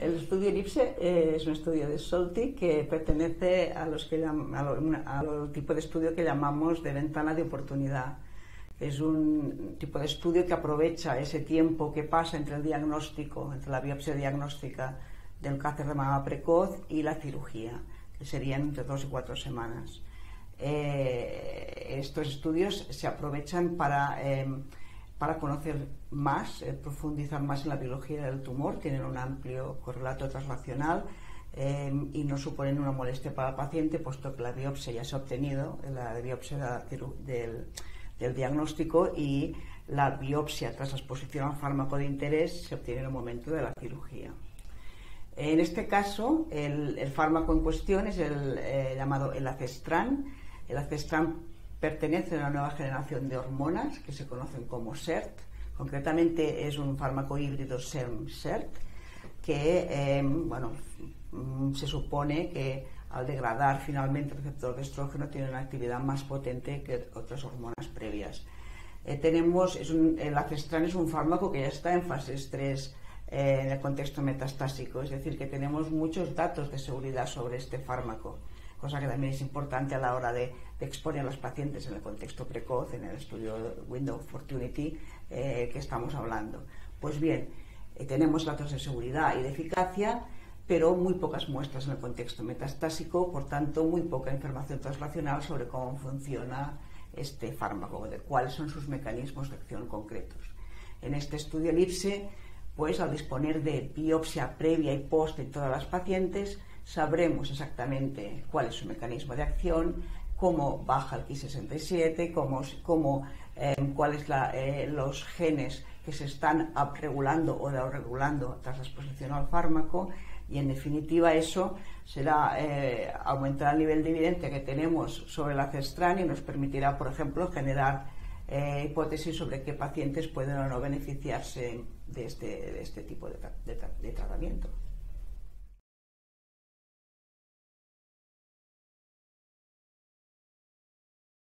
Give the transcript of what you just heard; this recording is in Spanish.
el estudio ELIPSE eh, es un estudio de Solti que pertenece a los que al tipo de estudio que llamamos de ventana de oportunidad. Es un tipo de estudio que aprovecha ese tiempo que pasa entre el diagnóstico, entre la biopsia diagnóstica del cáncer de mama precoz y la cirugía, que serían entre dos y cuatro semanas. Eh, estos estudios se aprovechan para em, para conocer más, eh, profundizar más en la biología del tumor, tienen un amplio correlato translacional eh, y no suponen una molestia para el paciente, puesto que la biopsia ya se ha obtenido, la biopsia del, diagnóstico y la biopsia tras la exposición al fármaco de interés se obtiene en el momento de la cirugía. En este caso, el, fármaco en cuestión es el eh, llamado el acestran. El acestran pertenece a una nueva generación de hormonas que se conocen como SERT. Concretamente es un fármaco híbrido SERM-SERT que em, bueno, mm, se supone que al degradar finalmente el receptor de estrógeno tiene una actividad más potente que otras hormonas previas. Eh, tenemos, es un, el acestran es un fármaco que ya está en fases 3 eh, en el contexto metastásico, es decir, que tenemos muchos datos de seguridad sobre este fármaco cosa que también es importante a la hora de, exponer a los pacientes en el contexto precoz, en el estudio Window Opportunity eh, que estamos hablando. Pues bien, eh, tenemos datos de seguridad y de eficacia, pero muy pocas muestras en el contexto metastásico, por tanto, muy poca información translacional sobre cómo funciona este fármaco, de cuáles son sus mecanismos de acción concretos. En este estudio ELIPSE, pues al disponer de biopsia previa y post en todas las pacientes, sabremos exactamente cuál es su mecanismo de acción, cómo baja el Ki67, cómo, em, cuáles eh, los genes que se están regulando o regulando tras la exposición al fármaco y en definitiva eso será eh, aumentar el nivel de evidencia que tenemos sobre la cestran y nos permitirá, por ejemplo, generar eh, hipótesis sobre qué pacientes pueden o no beneficiarse de este, este tipo de tratamiento.